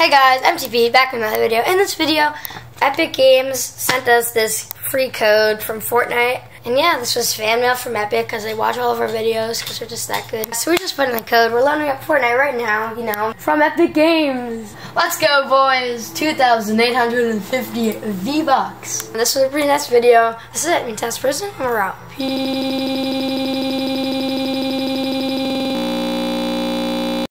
Hey guys, MTP back with another video. In this video, Epic Games sent us this free code from Fortnite. And yeah, this was fan mail from Epic because they watch all of our videos because they're just that good. So we just put in the code. We're loading up Fortnite right now, you know, from Epic Games. Let's go, boys. 2,850 V-Bucks. This was a pretty nice video. This is it. Me, Test Person, we're out. Peace.